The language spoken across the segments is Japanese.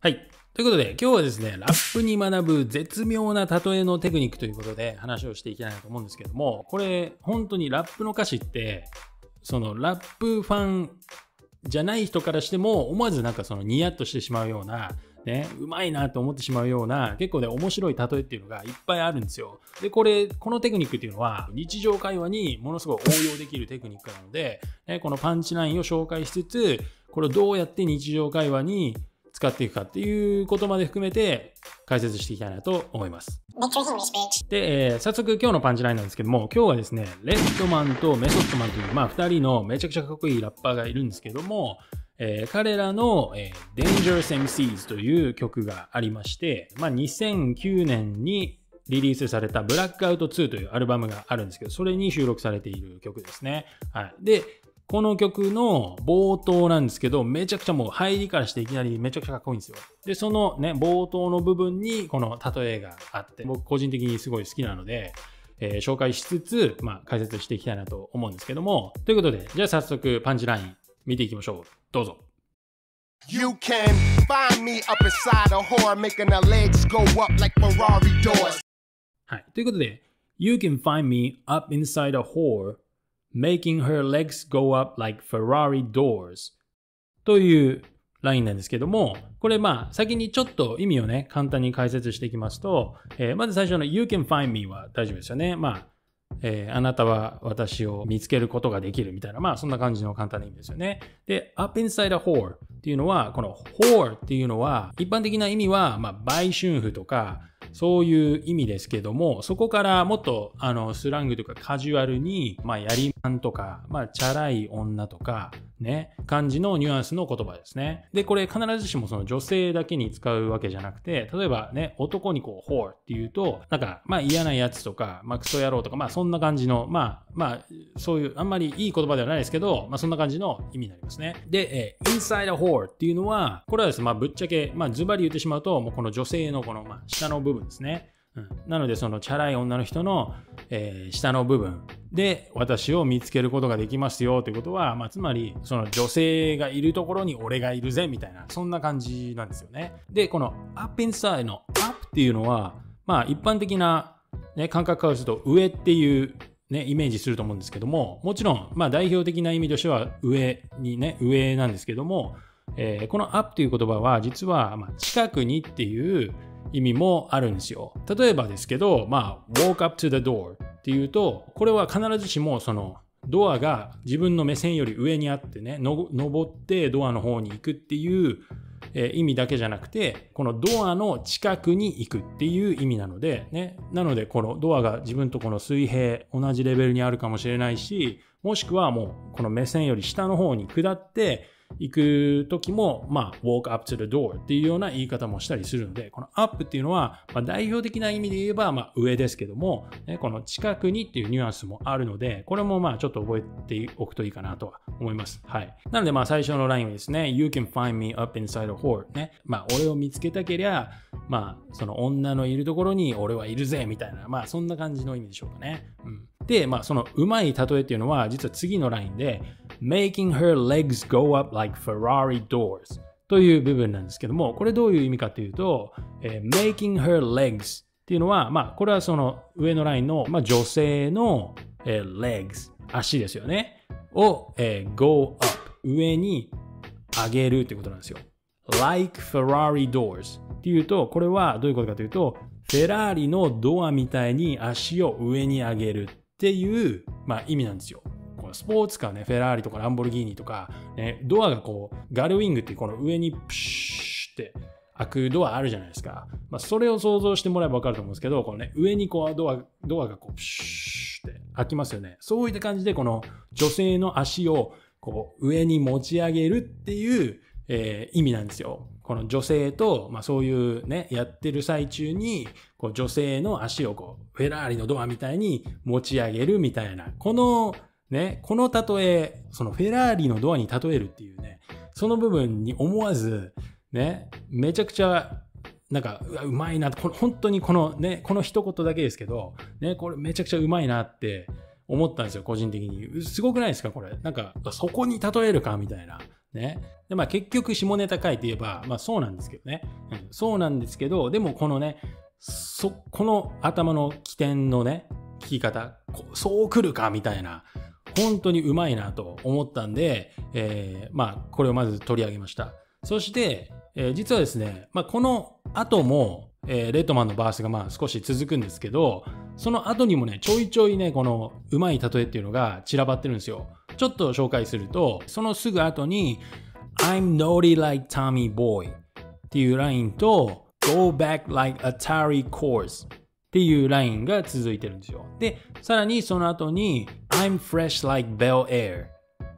はい。ということで、今日はですね、ラップに学ぶ絶妙な例えのテクニックということで話をしていきたいなと思うんですけども、これ、本当にラップの歌詞って、そのラップファンじゃない人からしても、思わずなんかそのニヤッとしてしまうような、ね、うまいなと思ってしまうような、結構ね、面白い例えっていうのがいっぱいあるんですよ。で、これ、このテクニックっていうのは、日常会話にものすごい応用できるテクニックなので、ね、このパンチラインを紹介しつつ、これをどうやって日常会話に使っていくかっていうことまで含めて解説していきたいなと思います。で、えー早速今日のパンチラインなんですけども、今日はですね、レッドマンとメソッドマンという、まあ、二人のめちゃくちゃかっこいいラッパーがいるんですけども、えー彼らの、えー Dangerous MCs という曲がありまして、まあ、2009年にリリースされたブラックアウト2というアルバムがあるんですけど、それに収録されている曲ですね。はい。で、この曲の冒頭なんですけど、めちゃくちゃもう入りからしていきなりめちゃくちゃかっこいいんですよ。で、そのね、冒頭の部分にこの例えがあって、僕個人的にすごい好きなので、えー紹介しつつ、まあ、解説していきたいなと思うんですけども、ということで、じゃあ早速パンチライン見ていきましょう。どうぞ。You can find me up inside a whore, making her legs go up like Ferrari doors. はい。ということで、You can find me up inside a whore, making her legs go up like Ferrari doors. というラインなんですけども、これまあ先にちょっと意味をね、簡単に解説していきますと、えーまず最初の You can find me は大丈夫ですよね。まあ、えーあなたは私を見つけることができるみたいな、まあそんな感じの簡単な意味ですよね。で、up inside a whore っていうのは、この whore っていうのは、一般的な意味は、まあ売春婦とか、そういう意味ですけども、そこからもっとあのスラングというかカジュアルに、まあやりまんとか、まあチャラい女とか、ね、感じのニュアンスの言葉ですね。で、これ必ずしもその女性だけに使うわけじゃなくて、例えばね、男にこう、whore っていうと、なんか、まあ嫌なやつとか、まあクソ野郎とか、まあそんな感じの、まあ、まあ、そういう、あんまりいい言葉ではないですけど、まあそんな感じの意味になりますね。で、えー inside a whore っていうのは、これはですね、まあぶっちゃけ、まあズバリ言ってしまうと、もうこの女性のこの、まあ下の部分ですね。なのでそのチャラい女の人の、えー下の部分で私を見つけることができますよということは、まあ、つまりその女性がいるところに俺がいるぜみたいなそんな感じなんですよね。でこの up inside の up っていうのはまあ一般的な、ね、感覚からすると上っていうね、イメージすると思うんですけども、もちろん、まあ代表的な意味としては上にね、上なんですけども、えーこの up という言葉は実は、まあ、近くにっていう意味もあるんですよ。例えばですけど、まあ、walk up to the door っていうと、これは必ずしもそのドアが自分の目線より上にあってね、登ってドアの方に行くっていう、えー意味だけじゃなくて、このドアの近くに行くっていう意味なので、ね、なのでこのドアが自分とこの水平同じレベルにあるかもしれないし、もしくはもうこの目線より下の方に下って、行く時も、まあ、walk up to the door っていうような言い方もしたりするので、この up っていうのは、まあ、代表的な意味で言えば、まあ、上ですけども、ね、この近くにっていうニュアンスもあるので、これもまあ、ちょっと覚えておくといいかなとは思います。はい。なので、まあ、最初のラインはですね、You can find me up inside a whore ね。まあ、俺を見つけたけりゃ、まあ、その女のいるところに俺はいるぜ、みたいな、まあ、そんな感じの意味でしょうかね。うん。で、まあ、そのうまい例えっていうのは、実は次のラインで、making her legs go up like Ferrari doors という部分なんですけども、これどういう意味かというと、えー making her legs っていうのは、まあ、これはその上のラインの、まあ、女性の、えー legs、足ですよね。を、えー go up、上に上げるということなんですよ。like Ferrari doors っていうと、これはどういうことかというと、フェラーリのドアみたいに足を上に上げるっていう、まあ、意味なんですよ。スポーツカーね、フェラーリとかランボルギーニとか、ね、ドアがこう、ガルウィングっていうこの上にプシュって開くドアあるじゃないですか。まあ、それを想像してもらえばわかると思うんですけど、このね、上にこうドア、ドアがこう、プシュって開きますよね。そういった感じで、この女性の足をこう、上に持ち上げるっていう、えー意味なんですよ。この女性と、まあそういうね、やってる最中に、こう女性の足をこう、フェラーリのドアみたいに持ち上げるみたいな、この、ね、この例え、そのフェラーリのドアに例えるっていうね、その部分に思わず、ね、めちゃくちゃ、なんか、うわうまいな、これ本当にこのね、この一言だけですけど、ね、これめちゃくちゃうまいなって思ったんですよ、個人的に。すごくないですか、これ。なんか、そこに例えるかみたいな。ね。で、まあ結局下ネタ書いて言えば、まあそうなんですけどね。うん、そうなんですけど、でもこのね、そ、この頭の起点のね、聞き方、そう来るかみたいな、本当にうまいなと思ったんで、えー、まあこれをまず取り上げました。そして、えー、実はですね、まあこの後も、えー、レッドマンのバースがまあ少し続くんですけど、その後にもね、ちょいちょいね、このうまい例えっていうのが散らばってるんですよ。ちょっと紹介すると、そのすぐ後に、I'm naughty like Tommy Boy っていうラインと、Go back like Atari course っていうラインが続いてるんですよ。で、さらにその後に I'm fresh like Bel Air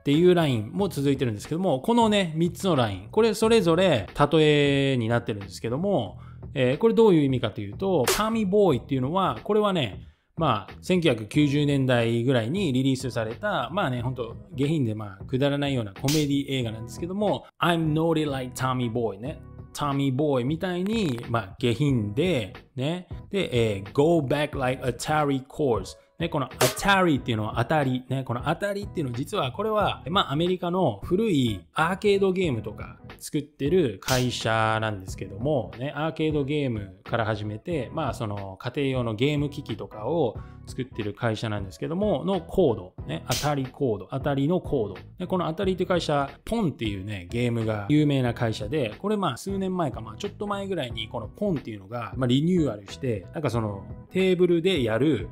っていうラインも続いてるんですけども、このね、3つのライン、これそれぞれ例えになってるんですけども、えー、これどういう意味かというと、タミーボーイっていうのは、これはね、まあ、1990年代ぐらいにリリースされた、まあね、ほんと、下品でまあ、くだらないようなコメディ映画なんですけども、I'm naughty like Tommy Boy ね。トミーボーイみたいに、まあ、下品で、ね。で、えー、go back like Atari course。ね、この Atari っていうのは当たり。ね、この当たりっていうのは実はこれは、まあアメリカの古いアーケードゲームとか作ってる会社なんですけども、ね、アーケードゲームから始めて、まあその家庭用のゲーム機器とかを作ってる会社なんですけども、のコード、ね、当たりコード、当たりのコード。ね、この当たりっていう会社、ポンっていうね、ゲームが有名な会社で、これまあ数年前か、まあちょっと前ぐらいにこのポンっていうのが、まあ、リニューアルして、なんかそのテーブルでやる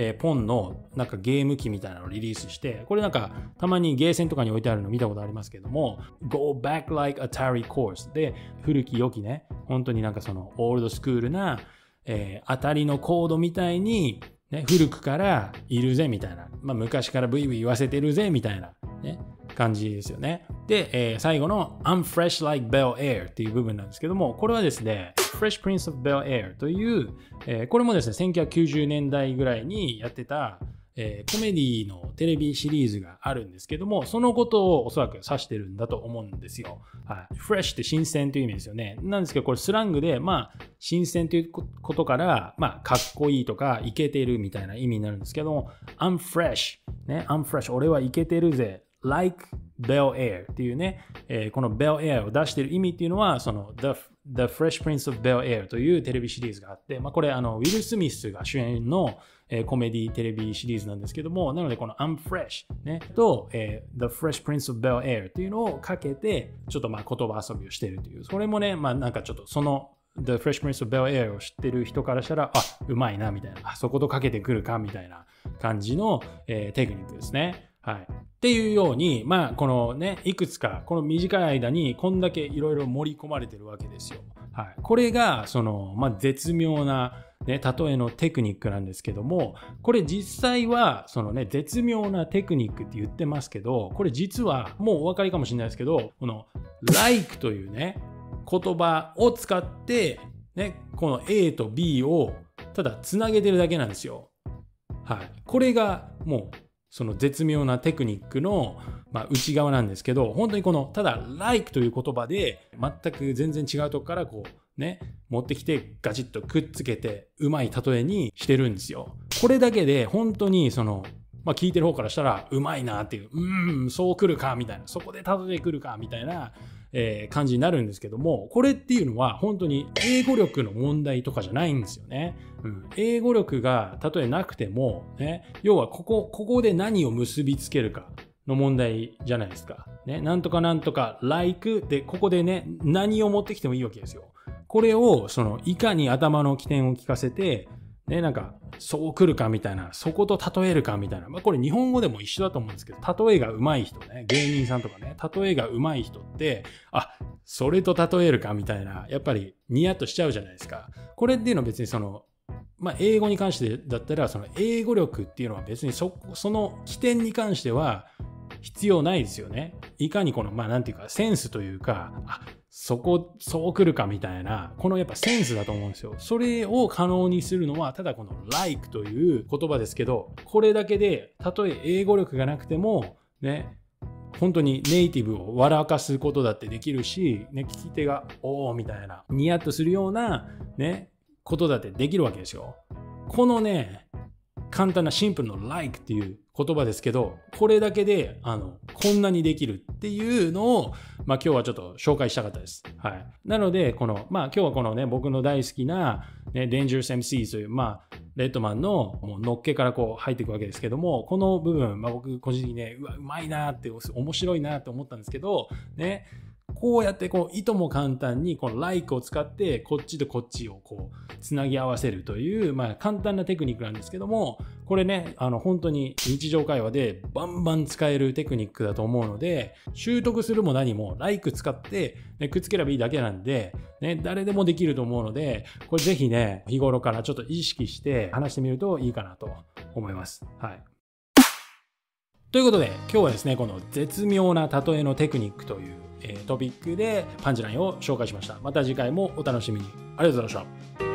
えー、ポンのなんかゲーム機みたいなのをリリースして、これなんかたまにゲーセンとかに置いてあるの見たことありますけども、Go back like Atari course で古き良きね、本当になんかそのオールドスクールな、えー、当たりのコードみたいに、ね、古くからいるぜみたいな、まあ、昔からブイブイ言わせてるぜみたいな、ね、感じですよね。で、えー、最後の I'm fresh like Bel Air っていう部分なんですけども、これはですね、Fresh Prince of Bel Air という、えー、これもですね、1990年代ぐらいにやってた、えー、コメディのテレビシリーズがあるんですけども、そのことをおそらく指してるんだと思うんですよ。はい。fresh って新鮮という意味ですよね。なんですけど、これスラングで、まあ、新鮮ということから、まあ、かっこいいとか、イケてるみたいな意味になるんですけども、I'm fresh。ね、I'm fresh。俺はイケてるぜ。like Bel Air っていうね、えー、この Bel Air を出してる意味っていうのは、その The, The Fresh Prince of Bel Air というテレビシリーズがあって、まあ、これあのウィル・スミスが主演の、えー、コメディテレビシリーズなんですけども、なのでこの I'm Fresh、ね、と、えー、The Fresh Prince of Bel Air っていうのをかけて、ちょっとまあ言葉遊びをしているという、それもね、まあなんかちょっとその The Fresh Prince of Bel Air を知ってる人からしたら、あ、うまいな、みたいな、あそことかけてくるか、みたいな感じの、えー、テクニックですね。はい。っていうように、まあ、このね、いくつか、この短い間に、こんだけいろいろ盛り込まれてるわけですよ。はい。これが、その、まあ、絶妙な、ね、例えのテクニックなんですけども、これ実際は、そのね、絶妙なテクニックって言ってますけど、これ実は、もうお分かりかもしれないですけど、この、like というね、言葉を使って、ね、この A と B をただつなげてるだけなんですよ。はい。これがもうその絶妙なテクニックの、まあ、内側なんですけど、本当にこの、ただ、like という言葉で、全く全然違うとこからこう、ね、持ってきてガチッとくっつけて、うまい例えにしてるんですよ。これだけで、本当にその、まあ、聞いてる方からしたら、うまいなっていう、うん、そうくるか、みたいな、そこで例えくるか、みたいな、えー、感じになるんですけども、これっていうのは本当に英語力の問題とかじゃないんですよね。うん、英語力がたとえなくても、ね、要はここ、ここで何を結びつけるかの問題じゃないですか。ね、なんとかなんとか、like で、ここでね、何を持ってきてもいいわけですよ。これを、その、いかに頭の起点を聞かせて、ね、なんか、そう来るかみたいな、そこと例えるかみたいな。まあ、これ日本語でも一緒だと思うんですけど、例えが上手い人ね、芸人さんとかね、例えが上手い人って、あ、それと例えるかみたいな、やっぱりニヤッとしちゃうじゃないですか。これっていうのは別にその、まあ、英語に関してだったら、その英語力っていうのは別にそ、その起点に関しては必要ないですよね。いかにこの、まあ、なんていうか、センスというか、あ、そこ、そう来るかみたいな、このやっぱセンスだと思うんですよ。それを可能にするのは、ただこの like という言葉ですけど、これだけで、たとえ英語力がなくても、ね、本当にネイティブを笑かすことだってできるし、ね、聞き手が、おーみたいな、ニヤッとするような、ね、ことだってできるわけですよ。このね、簡単なシンプルの like っていう言葉ですけど、これだけで、あの、こんなにできるっていうのを、まあ今日はちょっと紹介したかったです。はい。なので、この、まあ今日はこのね、僕の大好きな、ね、Dangerous MCs という、まあ、レッドマンのもうのっけからこう入っていくわけですけども、この部分、まあ僕個人的にね、うわ、うまいなって、面白いなって思ったんですけど、ね、こうやってこう、いとも簡単にこの like を使って、こっちとこっちをこう、つなぎ合わせるという、まあ簡単なテクニックなんですけども、これね、あの本当に日常会話でバンバン使えるテクニックだと思うので、習得するも何も like 使って、ね、くっつければいいだけなんで、ね、誰でもできると思うので、これぜひね、日頃からちょっと意識して話してみるといいかなと思います。はい。ということで、今日はですね、この絶妙な例えのテクニックという、え、トピックでパンチラインを紹介しました。また次回もお楽しみに。ありがとうございました。